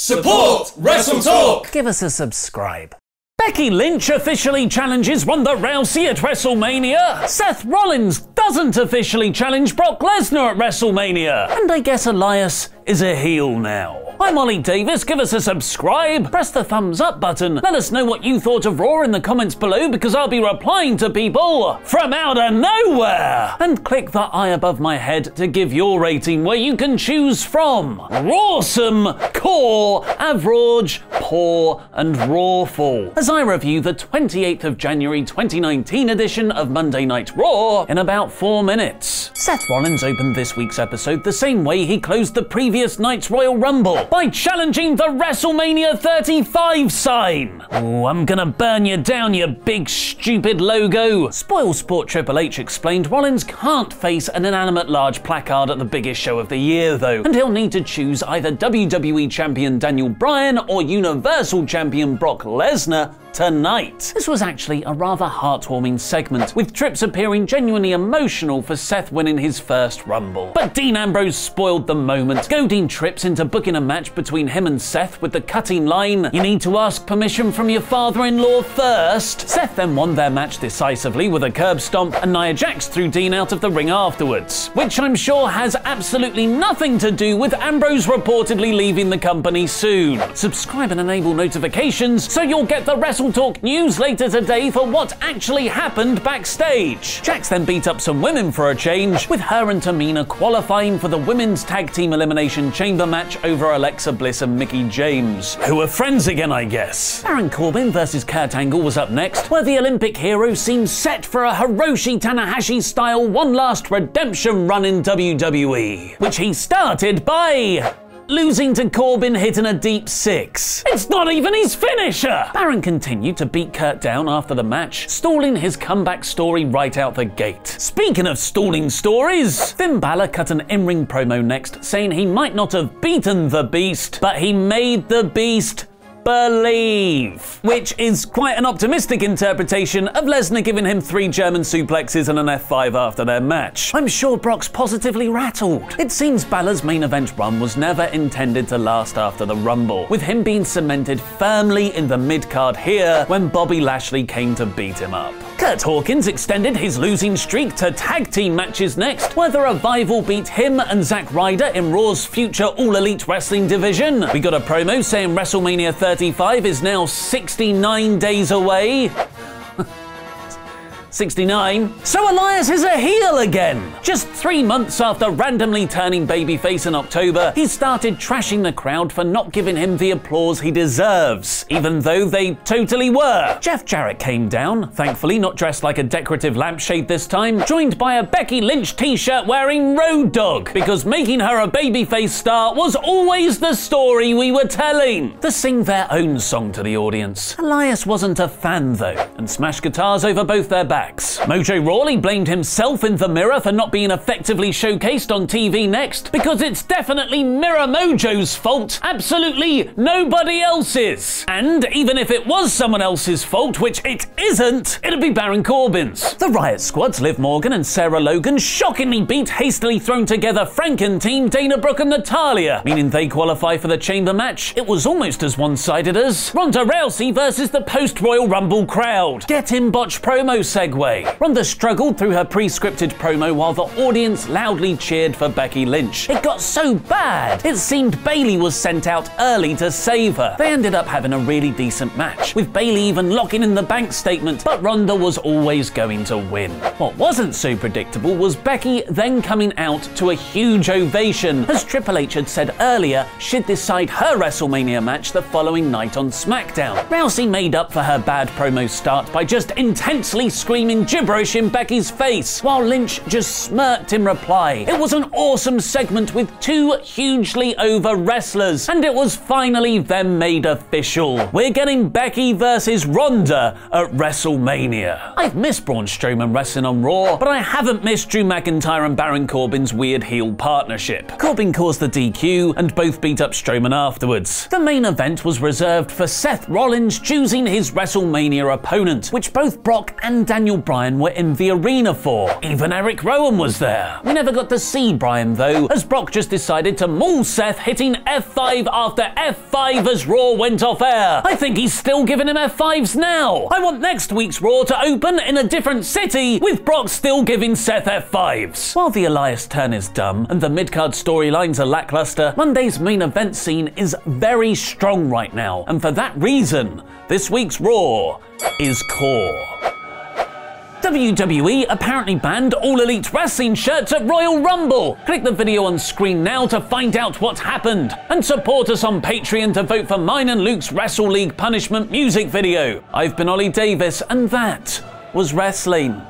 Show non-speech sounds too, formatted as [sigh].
Support Wrestle Talk! Give us a subscribe. Becky Lynch officially challenges Ronda Rousey at WrestleMania. Seth Rollins doesn't officially challenge Brock Lesnar at WrestleMania. And I guess Elias is a heel now. I'm Oli Davis. Give us a subscribe. Press the thumbs up button. Let us know what you thought of Raw in the comments below because I'll be replying to people from out of nowhere. And click the eye above my head to give your rating where you can choose from Rawsome, Core, Average, Poor, and Rawful. As I review the 28th of January 2019 edition of Monday Night Raw in about four minutes. Seth Rollins opened this week's episode the same way he closed the previous night's Royal Rumble by challenging the WrestleMania 35 sign. Oh, I'm gonna burn you down, you big stupid logo. Spoil Sport Triple H explained Rollins can't face an inanimate large placard at the biggest show of the year, though, and he'll need to choose either WWE Champion Daniel Bryan or Universal Champion Brock Lesnar tonight. This was actually a rather heartwarming segment, with Trips appearing genuinely emotional for Seth winning his first Rumble. But Dean Ambrose spoiled the moment, goading Trips into booking a match between him and Seth with the cutting line, You need to ask permission from your father in law first. Seth then won their match decisively with a curb stomp, and Nia Jax threw Dean out of the ring afterwards, which I'm sure has absolutely nothing to do with Ambrose reportedly leaving the company soon. Subscribe and enable notifications so you'll get the Wrestle Talk news later today for what actually happened backstage. Jax then beat up some women for a change, with her and Tamina qualifying for the Women's Tag Team Elimination Chamber match over Alexa Bliss and Mickie James, who are friends again, I guess. Baron Corbin versus Kurt Angle was up next, where the Olympic hero seems set for a Hiroshi Tanahashi style one last redemption run in WWE, which he started by losing to Corbin hitting a deep six. It's not even his finisher! Baron continued to beat Kurt down after the match, stalling his comeback story right out the gate. Speaking of stalling stories, Finn Balor cut an in-ring promo next, saying he might not have beaten the Beast, but he made the Beast believe, which is quite an optimistic interpretation of Lesnar giving him three German suplexes and an F5 after their match. I'm sure Brock's positively rattled. It seems Balor's main event run was never intended to last after the Rumble, with him being cemented firmly in the mid card here when Bobby Lashley came to beat him up. Kurt Hawkins extended his losing streak to tag team matches next, where the Revival beat him and Zack Ryder in Raw's future All Elite Wrestling division. We got a promo saying WrestleMania 35 is now 69 days away. [laughs] 69. So Elias is a heel again! Just three months after randomly turning babyface in October, he started trashing the crowd for not giving him the applause he deserves, even though they totally were. Jeff Jarrett came down, thankfully not dressed like a decorative lampshade this time, joined by a Becky Lynch t-shirt wearing Road Dog, because making her a babyface star was always the story we were telling. To sing their own song to the audience. Elias wasn't a fan though, and smashed guitars over both their backs. Mojo Rawley blamed himself in the mirror for not being effectively showcased on TV next because it's definitely Mirror Mojo's fault, absolutely nobody else's. And even if it was someone else's fault, which it isn't, it'd be Baron Corbin's. The Riot Squad's Liv Morgan and Sarah Logan shockingly beat hastily thrown together Franken team Dana Brooke and Natalya, meaning they qualify for the chamber match. It was almost as one-sided as Ronda Rousey versus the post-Royal Rumble crowd. Get in botch promo segment segue. Ronda struggled through her pre-scripted promo while the audience loudly cheered for Becky Lynch. It got so bad, it seemed Bayley was sent out early to save her. They ended up having a really decent match, with Bayley even locking in the bank statement, but Ronda was always going to win. What wasn't so predictable was Becky then coming out to a huge ovation, as Triple H had said earlier she'd decide her WrestleMania match the following night on SmackDown. Rousey made up for her bad promo start by just intensely screaming screaming gibberish in Becky's face, while Lynch just smirked in reply. It was an awesome segment with two hugely over wrestlers, and it was finally then made official. We're getting Becky versus Ronda at WrestleMania. I've missed Braun Strowman wrestling on Raw, but I haven't missed Drew McIntyre and Baron Corbin's weird heel partnership. Corbin caused the DQ, and both beat up Strowman afterwards. The main event was reserved for Seth Rollins choosing his WrestleMania opponent, which both Brock and Daniel Daniel Bryan were in the arena for. Even Eric Rowan was there. We never got to see Bryan though, as Brock just decided to maul Seth, hitting F5 after F5 as Raw went off air. I think he's still giving him F5s now. I want next week's Raw to open in a different city, with Brock still giving Seth F5s. While the Elias turn is dumb and the midcard storylines are lackluster, Monday's main event scene is very strong right now, and for that reason, this week's Raw is core. WWE apparently banned All Elite Wrestling shirts at Royal Rumble. Click the video on screen now to find out what happened. And support us on Patreon to vote for mine and Luke's Wrestle League Punishment music video. I've been Oli Davis, and that was wrestling.